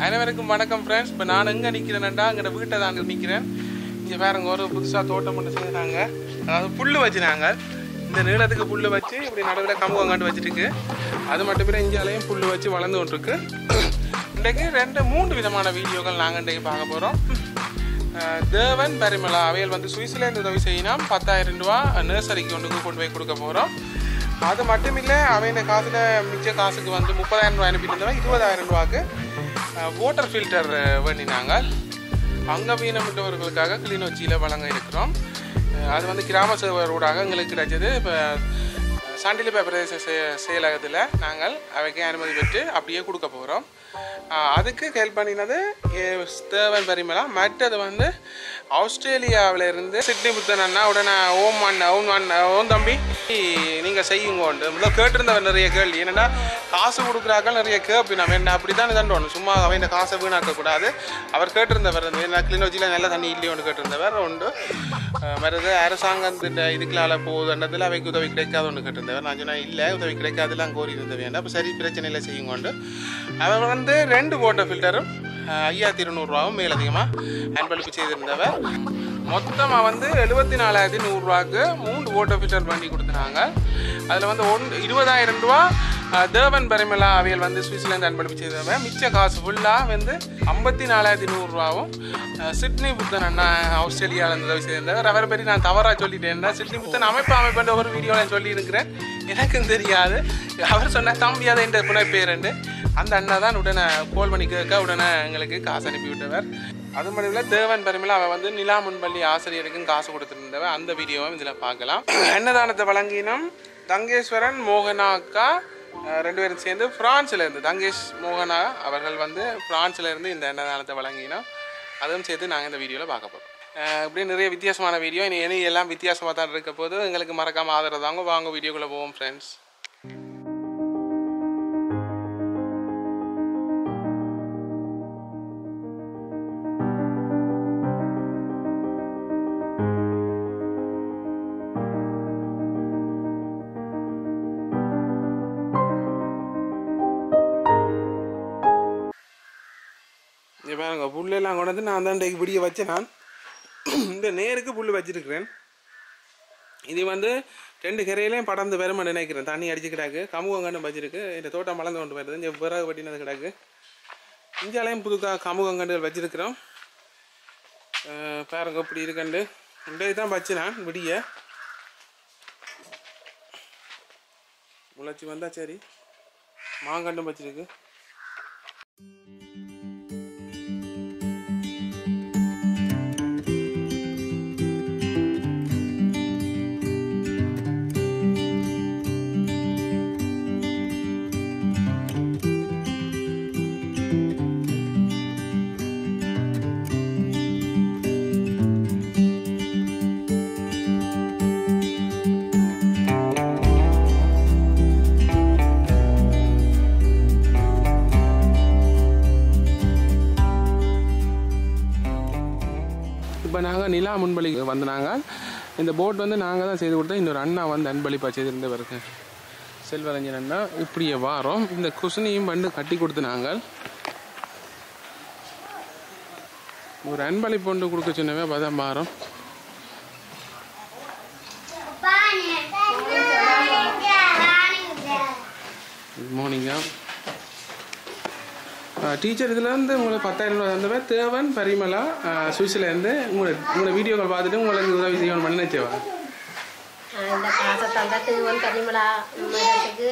அனைவருக்கும் வணக்கம் ஃப்ரெண்ட்ஸ் இப்போ நான் எங்கே நிற்கிறேன்டா அங்கே வீட்டை தான் நிற்கிறேன் இங்கே வேறங்க ஒரு புதுசாக தோட்டம் ஒன்று செய்கிறாங்க அதாவது புல் வச்சுனாங்க இந்த நீளத்துக்கு புல் வச்சு இப்படி நடுவில் கம்புவங்காண்டு வச்சுருக்கு. அது மட்டும் இல்லை இந்தியாலையும் புல் வச்சு வளர்ந்து கொண்டிருக்கு. இன்றைக்கு ரெண்டு மூன்று விதமான வீடியோக்கள் நாங்கள் இன்றைக்கு பார்க்க போகிறோம் தேவன் பரிமளா. அவையல் வந்து சுவிட்சர்லேருந்து உதவி செய்யணும். பத்தாயிரம் ரூபா நர்சரிக்கு ஒன்றுக்கு கொண்டு போய் கொடுக்க போகிறோம் அது மட்டும் இல்லை அவையின் காசில் மிச்ச காசுக்கு வந்து முப்பதாயிரம் ரூபாய் அனுப்பிட்டு இருபதாயிரம் ரூபாய்க்கு வாட்டர் ஃபில்டர் வேண்டினாங்க. அங்கே வீணமிட்டவர்களுக்காக கிளிநொச்சியில் வழங்க இருக்கிறோம். அது வந்து கிராம சேவரோடாக எங்களுக்கு கிடைச்சது. இப்போ சாண்டிலிப்பா பிரதேச செயலகத்தில் நாங்கள் அவைக்கு அனுமதி பெற்று அப்படியே கொடுக்க போகிறோம் அதுக்கு ஹெல்ப் பண்ணினது தேவன் பரிமளா. மற்றது வந்து ஆஸ்திரேலியாவில் இருந்து சிட்னி புத்தன் அண்ணா உடனே ஓம் அண்ணா ஓம் அண்ணா ஓம் தம்பி. நீங்கள் செய்யுங்கோண்டு முதல் கேட்டிருந்தவர் நிறைய கேள்வி. என்னென்னா காசு கொடுக்குறாக்கள் நிறைய கேள்வி நம்ம என்ன அப்படி தான் தண்டோணும் சும்மா அவன் இந்த காசை வீணாக்கக்கூடாது அவர் கேட்டிருந்தவர் என்ன கிளிநொச்சியில் நல்ல தண்ணி இல்லையோன்னு கேட்டிருந்தவர் உண்டு. அஹ் அரசாங்கத்தின் இதுக்களால் போகுதுன்றதில் அவைக்கு உதவி கிடைக்காது ஒன்று கேட்டிருந்தவர் நான் சொன்னேன் இல்லை உதவி கிடைக்காதுலாம் கோரி இருந்த வேண்டாம். அப்போ சரி பிரச்சனை இல்லை செய்யுங்கோண்டு அவர் வந்து ரெண்டு வாட்டர் ஃபில்டரும் ஐயாயிரத்தி இருநூறுவாவும் மேலதிகமாக அன்பளிப்பு செய்திருந்தவர் மொத்தமாக வந்து எழுபத்தி நாலாயிரத்தி நூறுரூவாக்கு மூன்று ஓட்டோ ஃபில்டர் பண்ணி கொடுத்துனாங்க. அதில் வந்து ஒன் இருபதாயிரம் ரூபா தேவன் பரிமலா அவியல் வந்து சுவிட்சர்லாந்து அன்பளிப்பு செய்தவன் மிச்ச காசு ஃபுல்லாக வந்து ஐம்பத்தி நாலாயிரத்தி நூறுரூவாவும் சிட்னி புத்தன் அண்ணா ஆஸ்திரேலியாவிலேருந்து உதவி செய்திருந்தவர் அவரை பற்றி நான் தவறாக சொல்லிட்டேன் சிட்னி புத்தன் அமைப்பு அமைப்புன்ற ஒரு வீடியோவில் சொல்லியிருக்கிறேன். எனக்கும் தெரியாது. அவர் சொன்ன தம்பி அதை இந்த புனை பேருண்டு அந்த அண்ணா தான் உடனே கோல் பண்ணி கேட்க உடனே எங்களுக்கு காசு அனுப்பிவிட்டவர். அது மட்டும் இல்லை தேவன் பெருமையில் அவன் வந்து நிலா முன்பள்ளி ஆசிரியருக்கும் காசு கொடுத்துருந்தவன். அந்த வீடியோவும் இதில் பார்க்கலாம். அன்னதானத்தை வழங்கினோம்? தங்கேஸ்வரன் மோகனா அக்கா ரெண்டு பேரும் சேர்ந்து ஃப்ரான்ஸில் இருந்து. தங்கேஷ் மோகனா அவர்கள் வந்து ஃப்ரான்ஸில் இருந்து இந்த அன்னதானத்தை வழங்கினோம். அதுவும் சேர்த்து நாங்கள் இந்த வீடியோவில் பார்க்க போகிறோம் இப்படி நிறைய வித்தியாசமான வீடியோ. இனி எல்லாம் வித்தியாசமாக தான் இருக்க போது எங்களுக்கு மறக்காமல் ஆதரவு தாங்க. வாங்க வீடியோக்குள்ளே போவோம் ஃப்ரெண்ட்ஸ் பாருங்க புல்லெல்லாம் கொண்டு வந்து நான் தான் இன்றைக்கு பிடிய வச்சேன் நான். இந்த நேருக்கு புல் வச்சிருக்கிறேன். இது வந்து ரெண்டு கரையிலையும் படர்ந்து வருமா நினைக்கிறேன். தண்ணி அடிச்சு கிடாக்கு. கமுகங்கன்னு வச்சிருக்கு. இந்த தோட்டம் மலர்ந்து கொண்டு வருது. இங்கே விறகு வெட்டினது கிடக்கு. இந்தியாலையும் புதுக்காக கா கமுகங்கண்டுகள் வச்சிருக்கிறோம். அஹ் பாருங்க இப்படி இருக்கண்டு. இன்றைக்கு தான் வச்சு நான் விடிய. முளைச்சி வந்தால் சரி. மாங்கண்டும் வச்சிருக்கு. நாங்கள் முன்பலி முன்பலிக்கு வந்து நாங்கள் இந்த போட் வந்து நாங்கள் தான் செய்து கொடுத்தோம். இன்னொரு அண்ணா வந்து அன்பளிப்பாக செய்திருந்தவருக்கு செல்வரஞ்சன் அண்ணா இப்படியே வாரம். இந்த குசுனியும் வந்து கட்டி கொடுத்து நாங்கள் ஒரு அன்பளிப்பு ஒன்று கொடுக்க சொன்னவே அப்பதான் வாரம். குட் மார்னிங்கா டீச்சர் இதில் இருந்து உங்களுக்கு பத்தாயிரம் ரூபாய் தந்தவன் தேவன் பரிமளா சுவிட்சர்லேருந்து உங்களோட உங்களோட வீடியோக்கள் பார்த்துட்டு உங்களுக்கு உதவி செய்யணும் நினைச்சவா இந்த காசை தந்த மேடத்துக்கு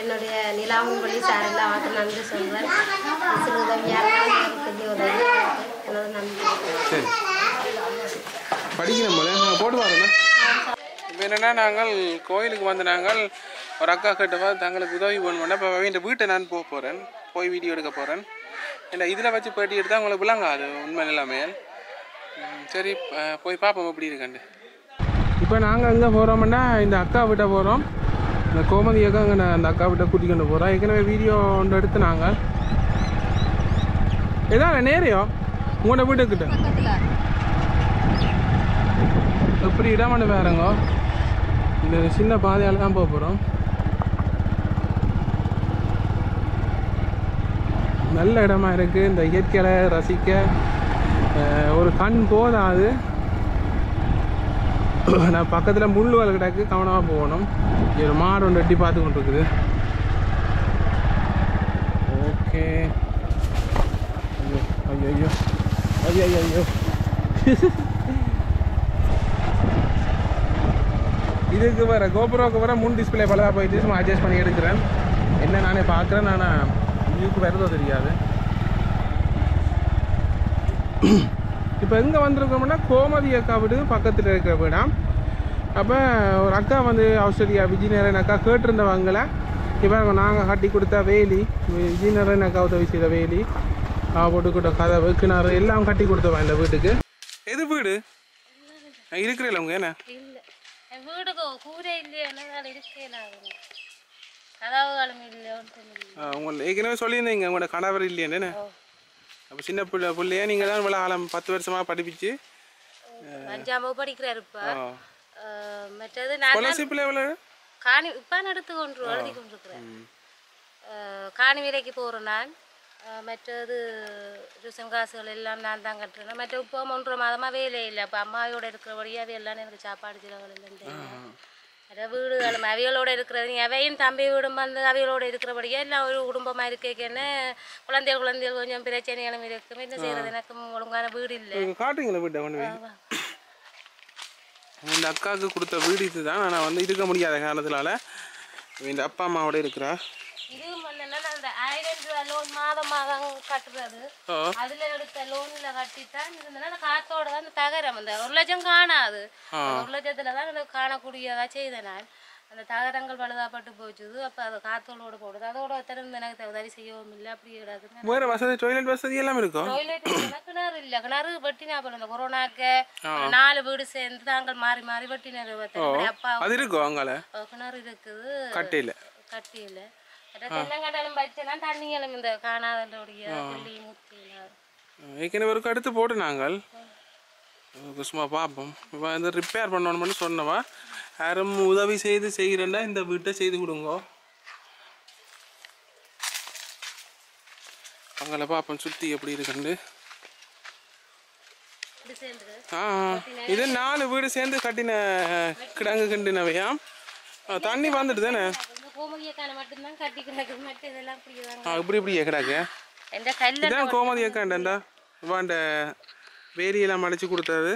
என்னுடைய நிலாவும் பள்ளி சாரெல்லாம் பார்த்து நன்றி சொல்வேன். சிறு உதவியாக இருந்தாலும் எனக்கு பெரிய உதவி. எனது நன்றி. சரி. படிக்கணும் நான் போட்டு பாருங்க. இப்போ என்னென்னா நாங்கள் கோயிலுக்கு வந்து நாங்கள் ஒரு அக்கா கிட்ட தங்களுக்கு உதவி பண்ணணும் இப்போ வீட்டை நான் போக போகிறேன் போய் வீடியோ எடுக்க போகிறேன் இல்லை இதில் வச்சு பேட்டி எடுத்தால் உங்களுக்கு விளங்காது? உண்மை நிலைமை. சரி போய் பார்ப்போம் எப்படி இருக்கான்னு இப்போ நாங்கள் எங்கே போகிறோம்னா இந்த அக்கா விட்ட போகிறோம் இந்த கோமதி அக்கா அங்கே அந்த அக்கா விட்ட கூட்டிக்கொண்டு போகிறோம் ஏற்கனவே வீடியோ ஒன்று எடுத்து நாங்கள் இதான் நேரையோ? உங்களோட வீட்டுக்கிட்ட. எப்படி இடமாண்டு வேறங்க? இந்த சின்ன பாதையால் தான் போக போகிறோம் நல்ல இடமா இருக்குது இந்த இயற்கையை ரசிக்க ஒரு கண் போதாது நான் பக்கத்தில் முள்ளுவல் கிடக்கு. கவனமாக போகணும். ஒரு மாடு ஒன்று எட்டி பார்த்து கொண்டு இருக்குது ஓகே. ஐயோ ஐயோ ஐயோ ஐயோ ஐயோ. இதுக்கு வர கோபுரோக்கு வர முன் டிஸ்பிளே பலதாக போயிட்டு சும்மா அட்ஜஸ்ட் பண்ணி எடுக்கிறேன். என்ன நானே பார்க்குறேன். நான் இதுக்கு வருதோ தெரியாது. இப்போ எங்கே வந்திருக்கோம்னா கோமதி அக்கா வீடு பக்கத்தில் இருக்கிற வீடாம் அப்போ ஒரு அக்கா வந்து ஆஸ்திரேலியா விஜயநரன் அக்கா கேட்டிருந்தவங்கள இப்போ நாங்கள் கட்டி கொடுத்த வேலி விஜயநரன் அக்கா உதவி செய்த வேலி போட்டு கொடுத்த கதவு கிணறு எல்லாம் கட்டி கொடுத்தவன் இந்த வீட்டுக்கு. எது வீடு? இருக்கிறீங்களா உங்க என்ன? வீடுக்கு கூரை இல்லையே இருக்கேன் கதவுகளும் இல்லை ஒன்றும் இல்லை உங்களை ஏற்கனவே சொல்லியிருந்தீங்க உங்களோட கணவர் இல்லையேன்னு. அப்போ சின்ன பிள்ளை பிள்ளைய? நீங்கள் தான் இவ்வளோ ஆழம் பத்து வருஷமாக படிப்பிச்சு. அஞ்சாம் வகுப்பு படிக்கிறாரு இப்போ. மற்றது நான் ஸ்காலர்ஷிப்பில் எவ்வளோ காணி இப்போ கொண்டு எழுதி கொண்டிருக்கிறேன். காணி விலைக்கு போகிறேன் நான். மற்றது டியூஷன் காசுகள் எல்லாம் நான் தான் கட்டுறேன். மற்ற இப்போ ஒன்றரை மாதமாக வேலை இல்லை. அப்போ அம்மாவோட இருக்கிறபடியே அவையெல்லாம் எனக்கு சாப்பாடு செலவுகள் எல்லாம் வீடுகளும் அவைகளோட இருக்கிறது. அவையும் தம்பி வீடும் வந்து அவைகளோட இருக்கிறபடியே எல்லாம் ஒரு குடும்பமாக இருக்கேன்னு குழந்தைகள் குழந்தைகள் கொஞ்சம் பிரச்சனைகளும் இருக்கும். என்ன செய்யறது? எனக்கு ஒழுங்கான வீடு இல்லை. காட்டுங்களா வீட்டை கொண்டு இந்த அக்காவுக்கு கொடுத்த வீடு இதுதான். ஆனால் வந்து இருக்க முடியாத காரணத்தினால இந்த அப்பா அம்மாவோட இருக்கிறா இதுவும் அந்த ஆயிரம் ரூபாய் லோன் மாதம் மாதம் கட்டுறது. அதுல எடுத்த லோன்ல கட்டித்தான் இருந்ததுன்னா அந்த காத்தோட தான் அந்த தகரம் அந்த ஒரு லட்சம் காணாது. ஒரு லட்சத்துல தான் அந்த காணக்கூடியதா செய்தேன் நான். அந்த தகரங்கள் பழுதாப்பட்டு போச்சுது. அப்ப அது காத்தோட போடுது. அதோட திறந்து எனக்கு உதவி செய்யவும் இல்லை. அப்படி கிடக்குது. வேறு வசதி டாய்லெட் வசதி எல்லாம் இருக்கும் டாய்லெட் கிணறு இல்ல. கிணறு வெட்டினா போல இந்த கொரோனாக்கு நாலு வீடு சேர்ந்து தாங்கள் மாறி மாறி வெட்டினாரு அப்பா அது இருக்கும் கிணறு இருக்குது. கட்டையில். கட்டியில. தென்னங்கண்டாலும் பச்சைனா தண்ணிகளும் இந்த காணாதோடைய புள்ளி ஏற்கனவே ஒரு அடுத்து போட்டு நாங்கள் சும்மா பார்ப்போம் இப்போ இந்த ரிப்பேர் பண்ணணும்னு சொன்னவா யாரும் உதவி செய்து செய்கிறேன்னா இந்த வீட்டை செய்து கொடுங்க அங்கே பார்ப்போம் சுற்றி எப்படி சேர்ந்து ஆ இது நாலு வீடு சேர்ந்து கட்டின கிடங்கு கிண்டினவையாம் தண்ணி வந்துட்டு தானே கோமதியக்கான மட்டும்தான் கட்டி இதெல்லாம் ஆ இப்படி இப்படியே கிடக்கு எந்த கல்ல இதான் கோமதி அக்காண்டா இவாண்ட வேலியெல்லாம் மடிச்சு கொடுத்தது.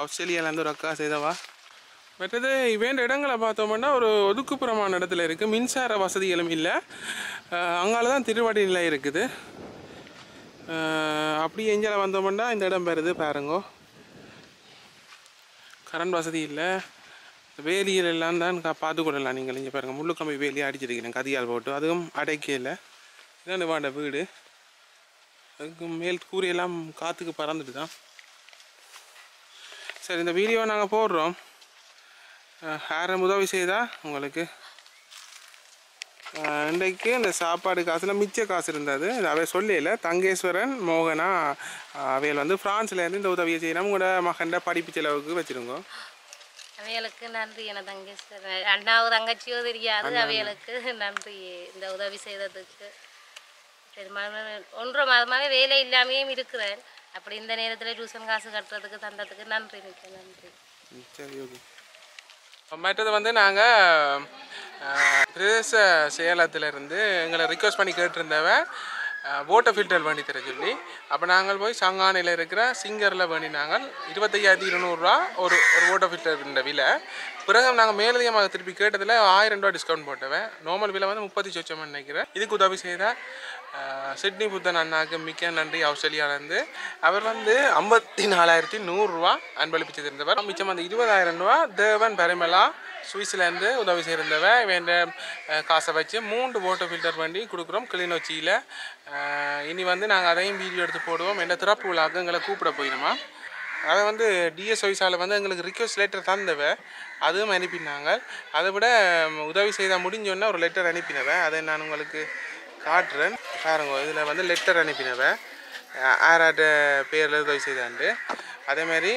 ஆஸ்திரேலியாலேருந்து ஒரு அக்கா செய்தவா மற்றது இவேண்ட இடங்களை பார்த்தோம்னா ஒரு ஒதுக்குப்புறமான இடத்துல இருக்குது மின்சார வசதிகளும் இல்லை. அங்கால தான் திருவாடி நிலை இருக்குது. அஹ், அப்படியே எஞ்சால வந்தோம்னா இந்த இடம் பெறுது பாருங்கோ. கரண்ட் வசதி இல்லை. வேலியில் எல்லாம் தான் பார்த்து கொள்ளலாம் நீங்கள். இங்கே பாருங்கள் முள்ளு கம்பி வேலியை அடிச்சிருக்கிறேன் கதியால் போட்டு. அதுவும் அடைக்கல இதான் வாண்ட வீடு. அதுக்கு மேல் கூரையெல்லாம் காற்றுக்கு பறந்துட்டு தான். சரி இந்த வீடியோ நாங்கள் போடுறோம். அஹ் யாரும் உதவி செய்தால் உங்களுக்கு. இன்றைக்கு இந்த சாப்பாடு காசுலாம் மிச்ச காசு இருந்தது. அவை சொல்லல தங்கேஸ்வரன் மோகனா அவையில் வந்து ஃப்ரான்ஸ்லேருந்து இந்த உதவியை செய்யணும். உங்களோட மகன்ட படிப்பு செலவுக்கு வச்சுருங்க. அவைகளுக்கு நன்றி. என தங்கேஸ்வரன் அண்ணாவோ தங்கச்சியோ தெரியாது. அவைகளுக்கு நன்றி. இந்த உதவி செய்ததுக்கு பெரும்பாலும் ஒன்றரை மாதமாகவே வேலை இல்லாமையும் இருக்கிறேன். அப்படி இந்த நேரத்தில் டியூஷன் காசு கட்டுறதுக்கு தந்ததுக்கு நன்றி மிக்க நன்றி. சரி ஓகே. மற்றது வந்து நாங்கள் பிரதேச சேலத்திலிருந்து எங்களை ரிக்வஸ்ட் பண்ணி கேட்டிருந்தவன் ஓட்டர் ஃபில்டர் வேண்டி தர சொல்லி அப்போ நாங்கள் போய் சங்கானையில் இருக்கிற சிங்கரில் வேண்டினாங்க இருபத்தையாயிரத்தி இருநூறுரூவா ஒரு ஒரு ஓட்டர் ஃபில்டர் விலை. பிறகு நாங்கள் மேலதிகமாக திருப்பி கேட்டதில் ஆயிரம் ரூபா டிஸ்கவுண்ட் போட்டவன். நார்மல் விலை வந்து முப்பத்தி சொச்சம்னு நினைக்கிறேன். இதுக்கு உதவி செய்த சிட்னி புத்தன் அண்ணாக்கு மிக்க நன்றி. ஆஸ்திரேலியாவிலேருந்து அவர் வந்து ஐம்பத்தி நாலாயிரத்தி நூறுரூவா அன்பளிப்பிச்சு தெரிந்தவர் மிச்சம் அந்த இருபதாயிரம் ரூபா தேவன் பரிமலா சுவிஸ்லேருந்து உதவி செய்திருந்தவன் வேண்ட காசை வச்சு மூன்று வாட்டர் ஃபில்டர் பண்ணி கொடுக்குறோம் கிளிநொச்சியில் இனி வந்து நாங்கள் அதையும் வீடியோ எடுத்து போடுவோம். எந்த திறப்பு விழாக்கு எங்களை கூப்பிட போயிடுமா? அதை வந்து டிஎஸ் ஒய்ஸாவில் வந்து எங்களுக்கு ரிக்வஸ்ட் லெட்டர் தந்தவ அதுவும் அனுப்பினாங்க. அதை விட உதவி செய்தால் முடிஞ்சோன்னே ஒரு லெட்டர் அனுப்பினவன். அதை நான் உங்களுக்கு காட்டுறேன். பாருங்க இதில் வந்து லெட்டர் அனுப்பினவன். ஆறாட்ட பேரில் உதவி செய்தாண்டு. அதேமாரி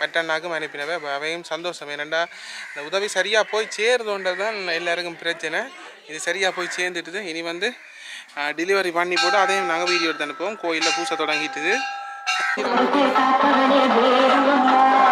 மற்றண்ணாக்கும் அனுப்பினவ அனுப்பினவை அவையும் சந்தோஷம். ஏனண்டா இந்த உதவி சரியாக போய் சேருதோன்றது தான் எல்லாருக்கும் பிரச்சனை. இது சரியாக போய் சேர்ந்துட்டுது. இனி வந்து டெலிவரி பண்ணி போட்டு அதையும் நாங்கள் வீடியோ எடுத்து அனுப்புவோம். கோயிலில் பூசை தொடங்கிட்டுது.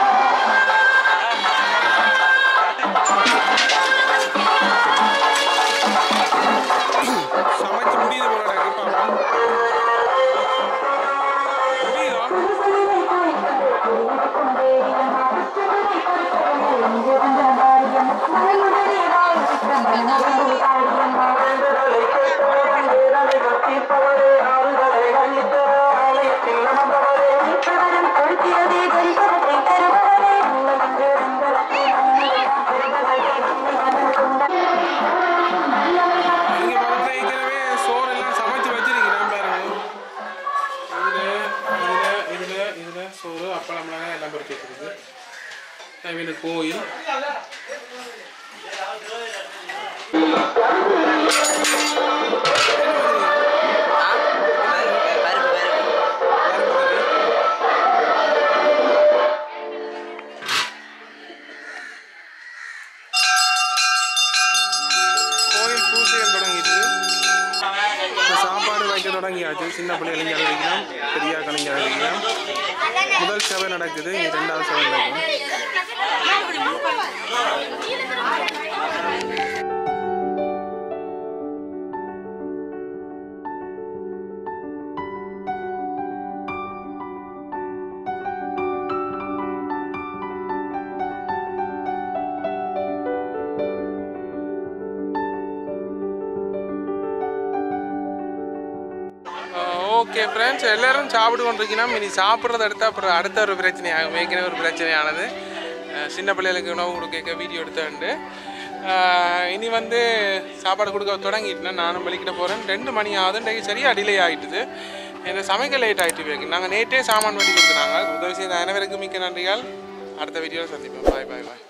இது கோயில். கோயில் சாப்பாடு வைக்க தொடங்கியாச்சு. சின்ன பிள்ளைகள் பெரிய கலைஞர் வைக்கலாம். முதல் சேவை நடக்குது ரெண்டாவது சபை ஓகே ஃப்ரெண்ட்ஸ் எல்லோரும் சாப்பிட்டு கொண்டிருக்கணும் இனி சாப்பிட்றத அடுத்த அப்புறம் அடுத்த ஒரு பிரச்சனை ஆகும் ஏற்கனவே ஒரு பிரச்சனையானது. சின்ன பிள்ளைகளுக்கு உணவு கொடுக்க வீடியோ எடுத்துண்டு இனி வந்து சாப்பாடு கொடுக்க தொடங்கிட்டுனா நானும் வெளிக்கிட்ட போகிறேன் ரெண்டு மணி ஆகுதுன்றைக்கு சரியாக டிலே ஆகிட்டுது எனக்கு சமைக்க லேட் ஆகிட்டு போயிருக்கு நாங்கள் நேற்றே சாமான் பண்ணி கொடுத்துனாங்க உதவி செய்த அனைவருக்கும் மிக்க நன்றிகள். அடுத்த வீடியோவில் சந்திப்போம். பாய் பாய் பாய்